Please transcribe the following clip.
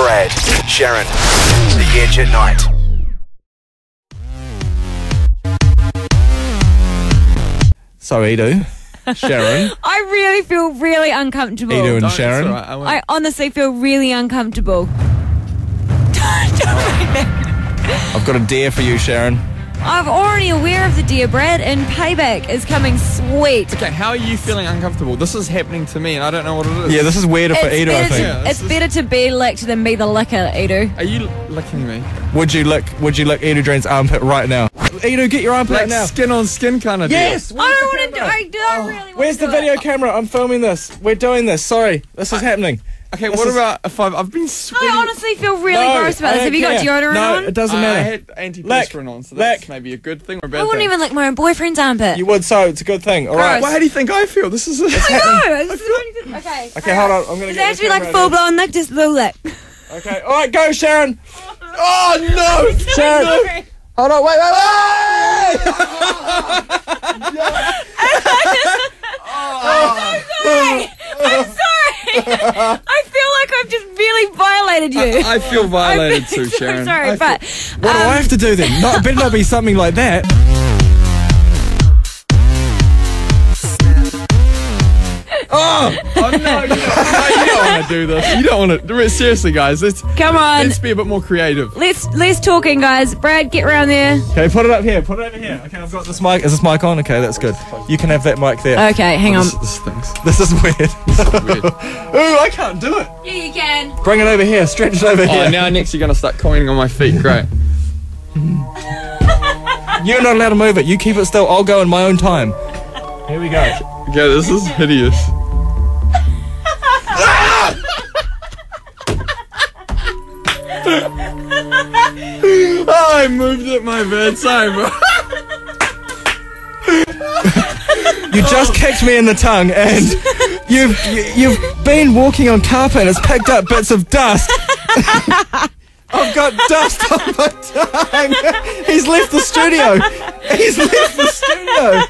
Brad, Sharyn, The Edge at Night. So Ido, Sharyn, I really feel really uncomfortable. Ido and Don't- Sharyn. it's all right, I won't- I honestly feel really uncomfortable. Don't make that. I've got a dare for you, Sharyn. I'm already aware of the dear Brad, and payback is coming sweet. Okay, how are you feeling uncomfortable? This is happening to me, and I don't know what it is. Yeah, this is weirder for Ido, I better, think. To, this it's is- better to be licked than be the licker, Ido. Are you licking me? Would you lick? Would you lick Ido Drent's armpit right now? Ido, get your armpit Like out now. skin on skin kind of Yes. I don't want to do. I don't oh, really. Want Where's to the do video It. camera? I'm filming this. We're doing this. Sorry, this is happening. Okay, This what is- about if I've, I've been sweating? I honestly feel really No, gross about this. Have you got care. deodorant no, on? it doesn't matter. I matter. had antiperspirant on, so that's Lick. maybe a good thing or a bad I wouldn't thing. even lick my own boyfriend's armpit. You would, so it's a good thing. All right. Gross. Well, how do you think I feel? This is. No, this is what. Okay. Okay, hold on. I'm gonna Does it get have the to be like full blown lick, just little lick? Okay. All right, go, Sharyn. Oh no, Sharyn. Hold on. Wait, wait, wait. I'm sorry. I feel like I've just really violated you. I feel violated too, so Sharyn. sorry, I feel- but What do I um, have to do then? No, it better not be something like that. Oh, oh you no, want to do this. You don't want to. Seriously, guys, let's come on. let's be a bit more creative. Let's let's talking, guys. Brad, get around there. Okay, put it up here. Put it over here. Okay, I've got this mic. Is this mic on? Okay, that's good. You can have that mic there. Okay, hang oh, on. This, this. This is weird. Weird. Ooh, I can't do it. Yeah, you can. Bring it over here. Stretch it over Oh, here. now next you're gonna start commenting on my feet. Great. You're not allowed to move it. You keep it still. I'll go in my own time. Here we go. Okay, this is hideous. Oh, I moved it my. Sorry, bro. You just kicked me in the tongue, and you've you- you've been walking on carpet and it's picked up bits of dust. I've got dust on my tongue. He's left the studio. He's left the studio.